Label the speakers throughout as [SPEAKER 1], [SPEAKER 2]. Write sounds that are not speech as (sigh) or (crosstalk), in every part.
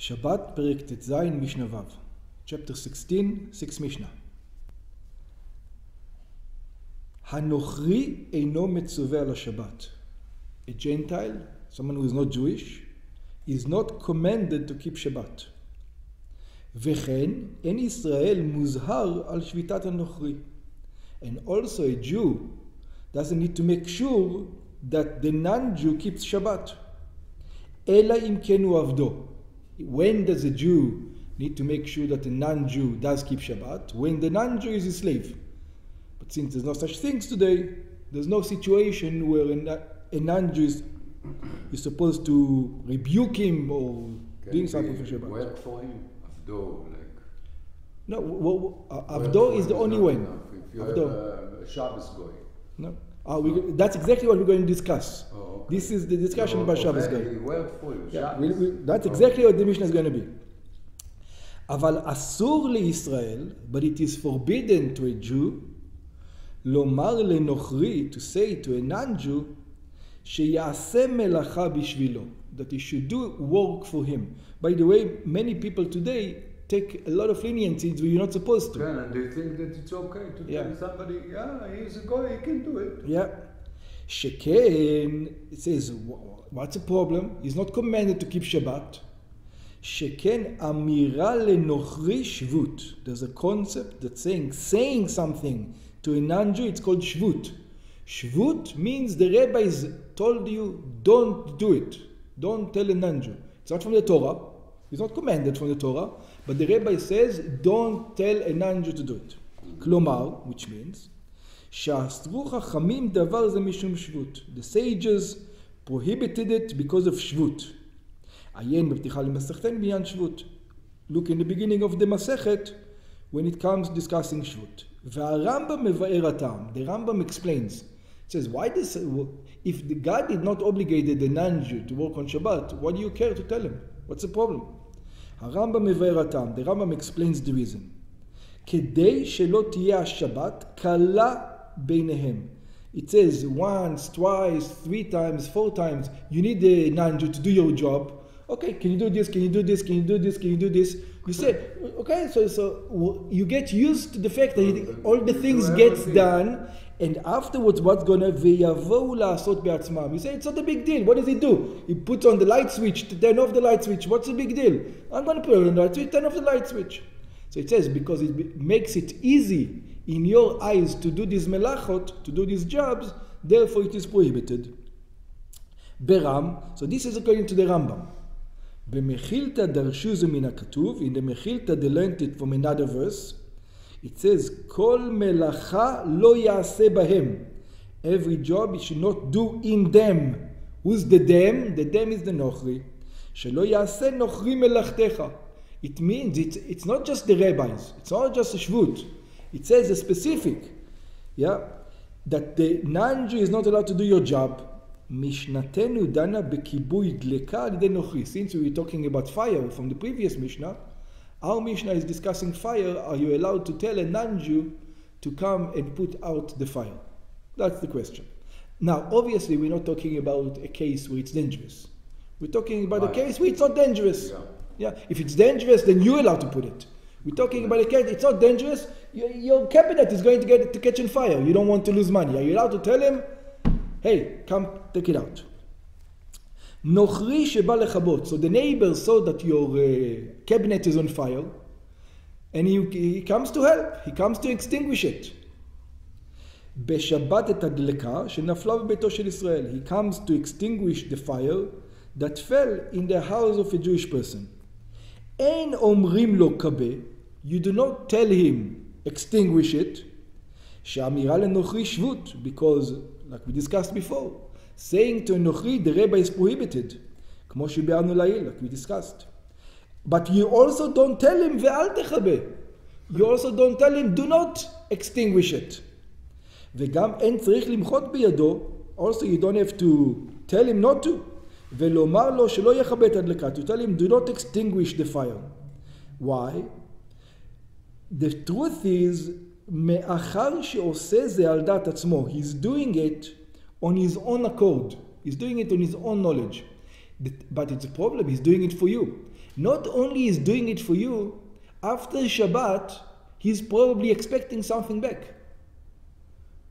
[SPEAKER 1] שבת, פרק ט"ז, משנה ו'. Chapter 16, 6 משנה. הנוכרי אינו מצווה על השבת. A Gentile, someone who is not Jewish, is not commanded to keep Shabbat. וכן, אין ישראל מוזהר על שביתת הנוכרי. And also a Jew doesn't need to make sure that the non-Jew keeps Shabbat. אלא אם כן הוא עבדו. When does a Jew need to make sure that a non-Jew does keep Shabbat? When the non-Jew is a slave. But since there's no such things today, there's no situation where a non-Jew is, is supposed to rebuke him or
[SPEAKER 2] Can
[SPEAKER 1] doing something for Shabbat.
[SPEAKER 2] Work for him, Avdo, like.
[SPEAKER 1] No, well, uh, Avdo is the only way.
[SPEAKER 2] If you have
[SPEAKER 1] Avdo.
[SPEAKER 2] a Shabbos going.
[SPEAKER 1] No. Uh, we, that's exactly what we're going to discuss.
[SPEAKER 2] Oh, okay.
[SPEAKER 1] This is the discussion
[SPEAKER 2] oh,
[SPEAKER 1] about Shabbos.
[SPEAKER 2] Very helpful.
[SPEAKER 1] Yeah, we, we, that's exactly what the Mishnah is going to be. אבל אסור לישראל, but it is forbidden to a Jew, לומר לנוכרי, to say to a non-Jew, שיעשה מלאכה בשבילו, that he should do work for him. By the way, many people today take a lot of leniency where you're not supposed to.
[SPEAKER 2] Yeah, and they think that it's okay to
[SPEAKER 1] yeah.
[SPEAKER 2] tell somebody, yeah, he's a guy, he can do it.
[SPEAKER 1] Yeah. Sheken, it says, what's the problem? He's not commanded to keep Shabbat. Sheken amira lenochri shvut. There's a concept that's saying, saying something to a non-Jew, it's called shvut. Shvut means the rabbis told you, don't do it. Don't tell a non-Jew. It's not from the Torah. It's not commanded from the Torah. But the rabbi says, don't tell a non-Jew to do it. כלומר, which means, שאסרו חכמים דבר זה משום שבות. The sages prohibited it because of שבות. עיין בפתיחה למסכתנו בעניין שבות. Look in the beginning of the מסכת when it comes discussing שבות. והרמב"ם מבאר הטעם. The Rambam explains. It says, why this, if the God did not obligated the non-Jew to work on Shabbat, why do you care to tell him? What's the problem? הרמב"ם מבאר הטעם. The Rambam explains the reason. כדי שלא תהיה השבת קלה ביניהם. It says once, twice, three times, four times, you need the non-Jew to do your job. Okay, can you do this? Can you do this? Can you do this? Can you do this? You say, okay, so so w- you get used to the fact that he- all the things gets done, and afterwards, what's gonna ויבואו לעשות בעצמם? You say it's not a big deal. What does he do? He puts on the light switch to turn off the light switch. What's the big deal? I'm gonna put on the light switch, turn off the light switch. So it says because it be- makes it easy in your eyes to do these melachot, to do these jobs, therefore it is prohibited. Beram, so this is according to the Rambam. במחילתא דרשו זה מן הכתוב, in the מחילתא they learned it from another verse, it says, כל מלאכה לא יעשה בהם. Every job you should not do in them. Who's the them? The them is the נוכרי. שלא יעשה נוכרי מלאכתך. It means, it's, it's not just the rabbis, it's not just a shvut. It says a specific, yeah, that the non-Jew is not allowed to do your job. משנתנו דנה בכיבוי דלקה על ידי נוכרי. Since we were talking about fire from the previous Mishnah, our Mishnah is discussing fire. Are you allowed to tell a non-Jew to come and put out the fire? That's the question. Now, obviously, we're not talking about a case where it's dangerous. We're talking about a case where it's not dangerous.
[SPEAKER 2] Yeah.
[SPEAKER 1] Yeah, if it's dangerous, then you're allowed to put it. We're talking about a case, it's not dangerous, your, your cabinet is going to get to catch on fire. You don't want to lose money. Are you allowed to tell him, hey, come take it out? נוכרי שבא לכבות. So the neighbor saw that your uh, cabinet is on fire, and he, he comes to help, he comes to extinguish it. בשבת את הדלקה שנפלה בביתו של ישראל. He comes to extinguish the fire that fell in the house of a Jewish person. אין אומרים לו כבה, you do not tell him extinguish it, שאמירה לנוכרי שבות, because, like we discussed before, saying to a נוכרי the rabbi is prohibited, כמו שביארנו לעיל, like we discussed. But you also don't tell him ואל תכבה. You also don't tell him do not extinguish it. וגם אין צריך למחות בידו, also you don't have to tell him not to, ולומר לו שלא יכבה את הדלקה, to tell him do not extinguish the fire. Why? The truth is, מאחר שעושה זה על דעת עצמו, he's doing it on his own accord. He's doing it on his own knowledge. But it's a problem, he's doing it for you. Not only is doing it for you, after Shabbat, he's probably expecting something back.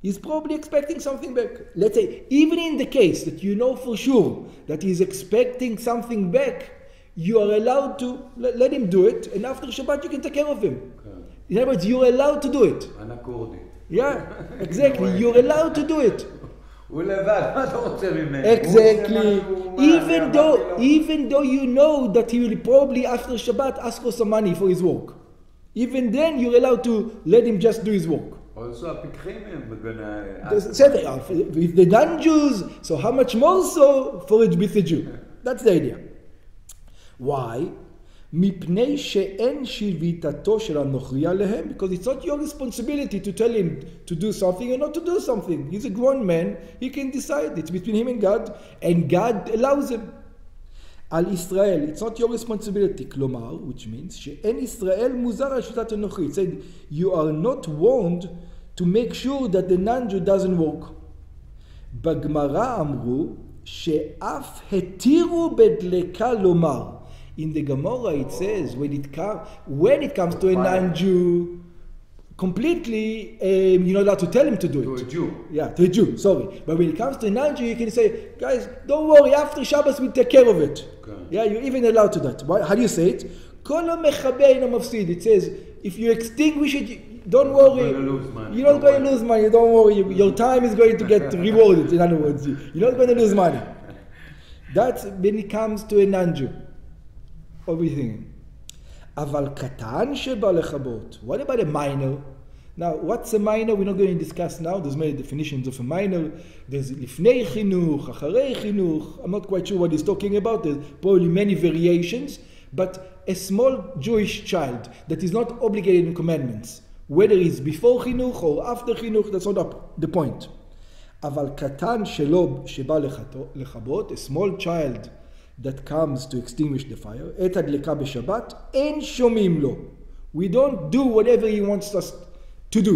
[SPEAKER 1] He's probably expecting something back. Let's say, even in the case that you know for sure that he's expecting something back, you are allowed to let, let him do it, and after Shabbat you can take care of him.
[SPEAKER 2] Okay.
[SPEAKER 1] In other words, you're allowed to do it.
[SPEAKER 2] Unaccorded.
[SPEAKER 1] Yeah, (laughs) exactly. you're allowed to do it.
[SPEAKER 2] הוא לבד, מה אתה רוצה ממנו?
[SPEAKER 1] Exactly.
[SPEAKER 2] הוא עושה משהו, מה,
[SPEAKER 1] Even
[SPEAKER 2] אני
[SPEAKER 1] though,
[SPEAKER 2] אמרתי לו?
[SPEAKER 1] even though you know that he will probably after Shabbat ask for some money for his work, even then you're allowed to let him just do his work.
[SPEAKER 2] Also הפיקחים הם בגנה...
[SPEAKER 1] The same thing, uh, If the non-Jews, so how much more so for it with the Jew? (laughs) That's the idea. Why? מפני שאין שביתתו של הנוכרי עליהם, because it's not your responsibility to tell him to do something or not to do something. He's a grown man, he can decide. It's between him and God, and God allows him. על ישראל, it's not your responsibility, כלומר, which means שאין ישראל מוזר על שיטת הנוכרי. It said, you are not warned to make sure that the non-Jew doesn't work. בגמרא אמרו שאף התירו בדלקה לומר. In the Gemara, it says when it comes when it comes to a non-Jew, completely, um, you're not allowed to tell him to do
[SPEAKER 2] to
[SPEAKER 1] it.
[SPEAKER 2] To a Jew.
[SPEAKER 1] Yeah, to a Jew. Sorry, but when it comes to a non-Jew, you can say, guys, don't worry. After Shabbos, we'll take care of it.
[SPEAKER 2] Okay.
[SPEAKER 1] Yeah, you're even allowed to that. How do you say it? It says, if you extinguish it, don't worry. You're not going to lose money. Don't worry. Your time is going to get (laughs) rewarded. In other words, you're not going to lose money. (laughs) That's when it comes to a non-Jew. Everything. אבל קטן שבא לכבות. What about a minor? Now, what's a minor? We're not going to discuss now. There's many definitions of a minor. There's לפני חינוך, אחרי חינוך. I'm not quite sure what he's talking about. There's probably many variations. But a small Jewish child that is not obligated in commandments, whether it's before חינוך or after חינוך, that's not the point. אבל קטן שלא, שבא לחתו- לכבות, a small child that comes to extinguish the fire, עת הדלקה בשבת, אין שומעים לו. We don't do whatever he wants us to do.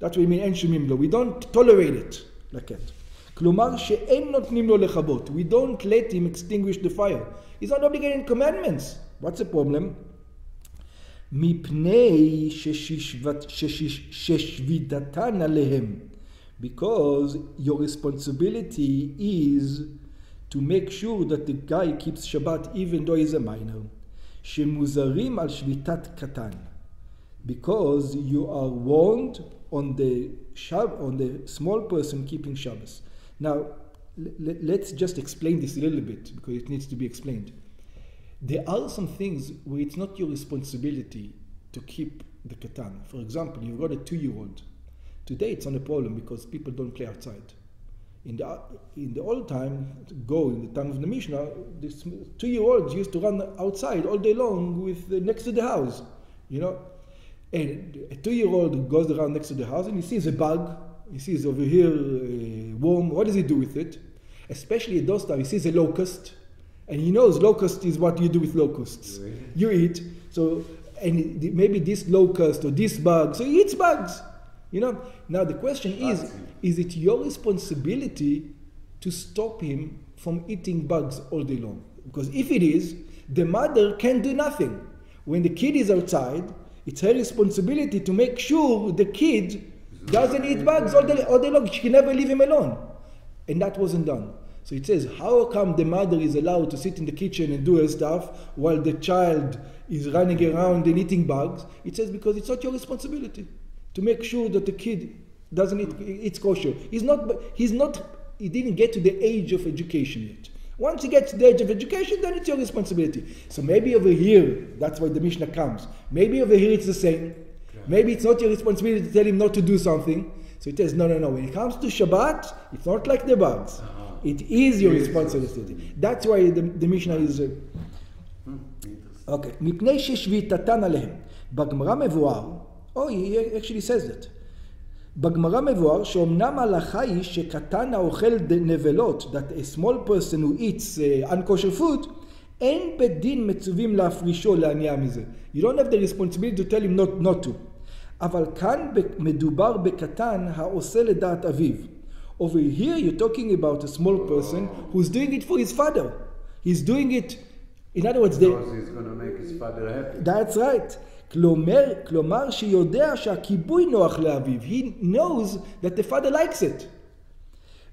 [SPEAKER 1] That's what we mean, אין שומעים לו. We don't tolerate it like that. כלומר שאין נותנים לו לכבות. We don't let him extinguish the fire. He's not obligated in commandments. What's the problem? מפני שששבת- ששש- ששביתתן עליהם. Because your responsibility is to make sure that the guy keeps Shabbat even though he's a minor. שמוזרים על שביתת קטן. Because you are warned on the, Shab- on the small person keeping Shabbos. Now, l- l- let's just explain this a little bit because it needs to be explained. There are some things where it's not your responsibility to keep the katan. For example, you've got a two-year-old. Today it's not a problem because people don't play outside. In the in the old time, go in the time of the Mishnah, this two-year-olds used to run outside all day long with uh, next to the house, you know. And a two-year-old goes around next to the house and he sees a bug. He sees over here a worm. What does he do with it? Especially at those times, he sees a locust, and he knows locust is what you do with locusts.
[SPEAKER 2] You eat.
[SPEAKER 1] You eat. So, and maybe this locust or this bug. So he eats bugs. You know. Now the question is: Is it your responsibility to stop him from eating bugs all day long? Because if it is, the mother can do nothing. When the kid is outside, it's her responsibility to make sure the kid doesn't eat bugs all day, all day long. She can never leave him alone. And that wasn't done. So it says, how come the mother is allowed to sit in the kitchen and do her stuff while the child is running around and eating bugs? It says, because it's not your responsibility to make sure that the kid doesn't eat eats kosher. He's not, he's not, he didn't get to the age of education yet. Once he gets to the age of education, then it's your responsibility. So maybe over here, that's why the Mishnah comes. Maybe over here it's the same. Maybe it's not your responsibility to tell him not to do something. So it says, no, no, no. When it comes to Shabbat, it's not like the bugs.
[SPEAKER 2] Uh-huh.
[SPEAKER 1] It is your
[SPEAKER 2] Yes.
[SPEAKER 1] responsibility. That's why the, the Mishnah is... Uh,
[SPEAKER 2] Hmm, interesting.
[SPEAKER 1] אוקיי, מפני ששביתתן עליהם. בגמרא מבואר, או, he actually says that. בגמרא מבואר שאומנם ההלכה היא שקטן האוכל ד- נבלות, that a small person who eats uh, unkosher food, אין בית דין מצווים להפרישו לענייה מזה. You don't have the responsibility to tell him not, not to. אבל כאן ב- מדובר בקטן העושה לדעת אביו. Over here you're talking about a small person who's doing it for his father. He's doing it In other words, they,
[SPEAKER 2] Because he's going to make his father happy.
[SPEAKER 1] that's right. כלומר, כלומר שיודע שהכיבוי נוח לאביו. He knows that the father likes it.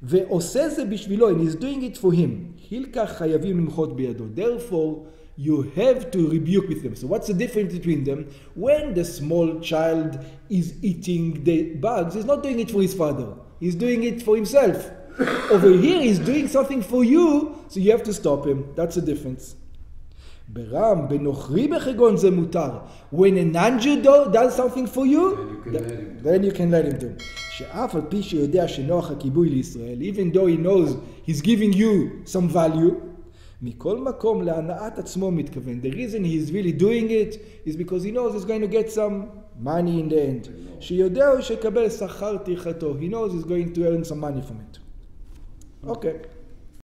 [SPEAKER 1] ועושה זה בשבילו, and he's doing it for him. הילקח חייבים למחות בידו. Therefore, you have to rebuke with them. So what's the difference between them? When the small child is eating the bugs, he's not doing it for his father. He's doing it for himself. (coughs) Over here, he's doing something for you, so you have to stop him. That's the difference. ברם, בנוכרי בחגון זה מותר. When a non-Jew do- does something for you,
[SPEAKER 2] Then you can let him do.
[SPEAKER 1] then you can let him do. שאף על פי שיודע שנוח הכיבוי לישראל, even though he knows he's giving you some value, מכל מקום להנאת עצמו מתכוון. The reason he's really doing it is because he knows he's going to get some money in the end. שיודע הוא שיקבל שכר טרחתו. He knows he's going to earn some money from it. Okay.